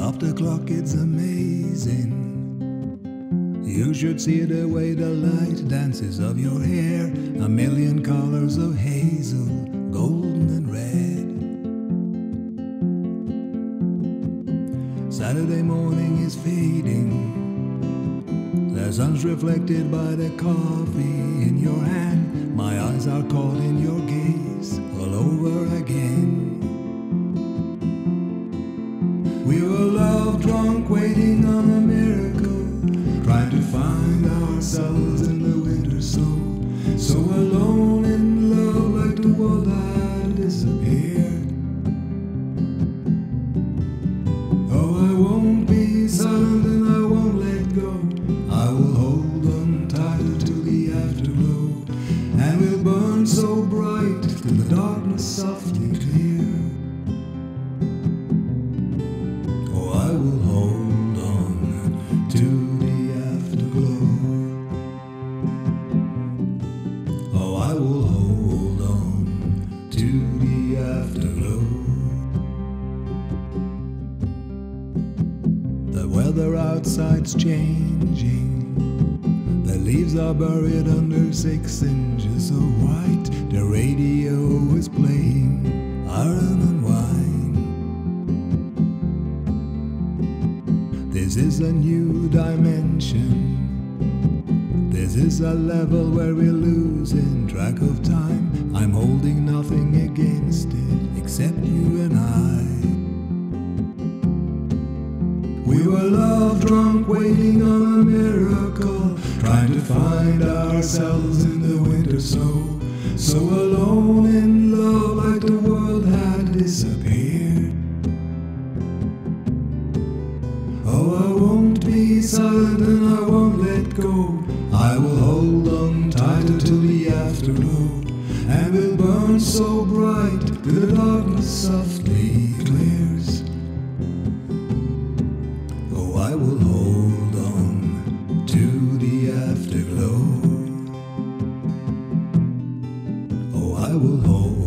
After clock, it's amazing. You should see the way the light dances of your hair, a million colors of hazel, golden and red. Saturday morning is fading. The sun's reflected by the coffee in your hand. My eyes are caught in your gaze all over again. We were drunk, waiting on a miracle, trying to find ourselves in the winter snow. So alone in love, like the world had disappeared. Oh, I won't be silent and I won't let go. I will hold on tighter to the afterglow, and we'll burn so bright till the darkness softly clear. Afterglow. The weather outside's changing. The leaves are buried under six inches of white. The radio is playing Iron & Wine. This is a new dimension. This is a level where we're losing track of time. I'm holding nothing against it except you and I. We were love drunk, waiting on a miracle, trying to find ourselves in the winter snow. So alone in love, like the world had disappeared. Oh, I won't be silent and I won't let go. I will hold on tighter till the afterglow, and we'll burn so bright the darkness softly clears. Oh, I will hold on to the afterglow. Oh, I will hold